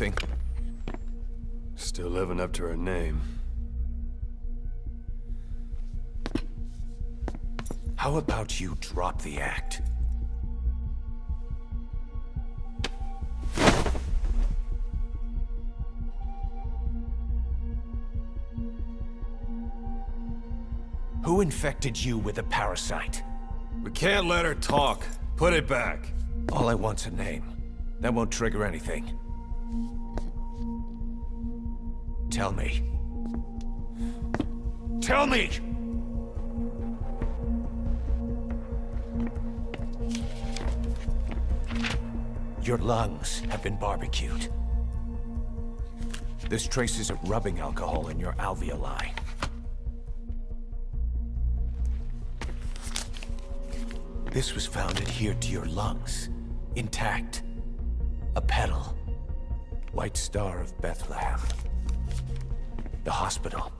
anything? Still living up to her name. How about you drop the act? Who infected you with a parasite? We can't let her talk. Put it back. All I want's a name. That won't trigger anything. Tell me. Tell me! Your lungs have been barbecued. There's traces of rubbing alcohol in your alveoli. This was found adhered to your lungs, intact. A petal. White Star of Bethlehem. The hospital.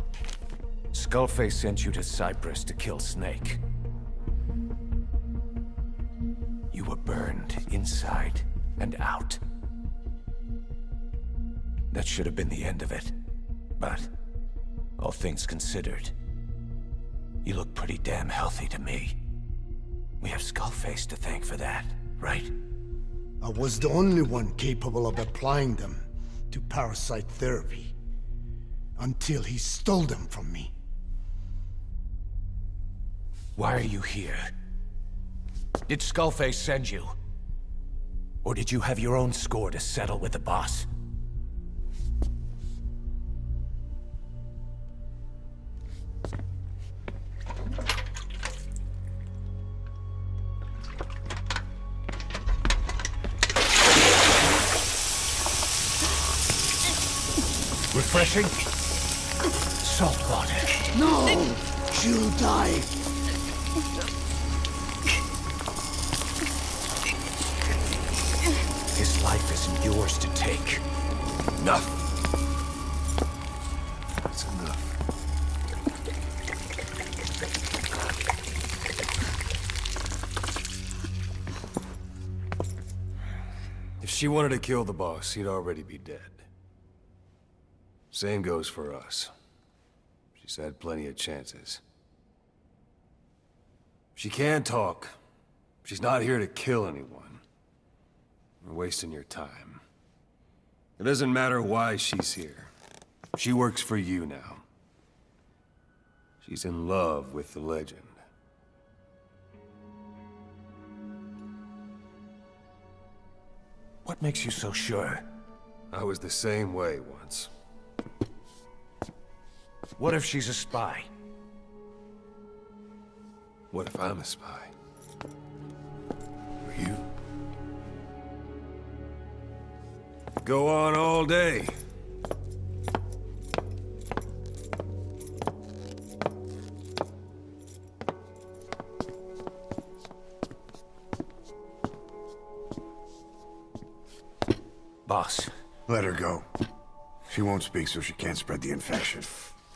Skullface sent you to Cyprus to kill Snake. You were burned inside and out. That should have been the end of it. But, all things considered, you look pretty damn healthy to me. We have Skullface to thank for that, right? I was the only one capable of applying them to parasite therapy. Until he stole them from me. Why are you here? Did Skullface send you? Or did you have your own score to settle with the boss? Refreshing? Salt water. No! She'll die! His life isn't yours to take. Enough. That's enough. If she wanted to kill the boss, he'd already be dead. Same goes for us. She's had plenty of chances. She can talk. She's not here to kill anyone. You're wasting your time. It doesn't matter why she's here. She works for you now. She's in love with the legend. What makes you so sure? I was the same way once. What if she's a spy? What if I'm a spy? Or you? Go on all day. Boss, Let her go. She won't speak so she can't spread the infection.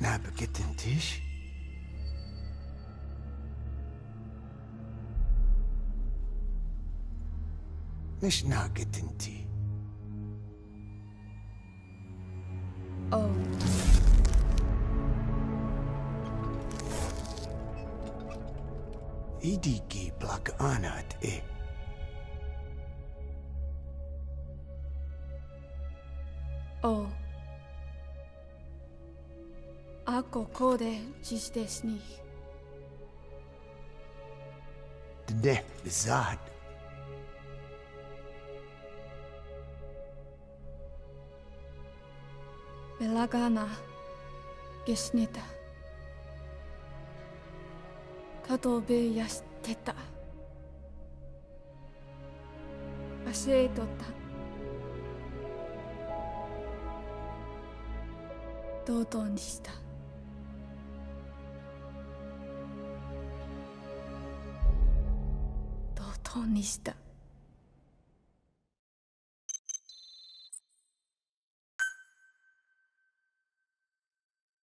Nabegetten Tisch? مش ناقة انتي Oh, ايديكي بلاك انات ايه おう。 Ako kode čisteš njih. Ne, zad. Belagana, gesnita. Kato be yasteta. Asetota. とった。どうどうにした。本にした。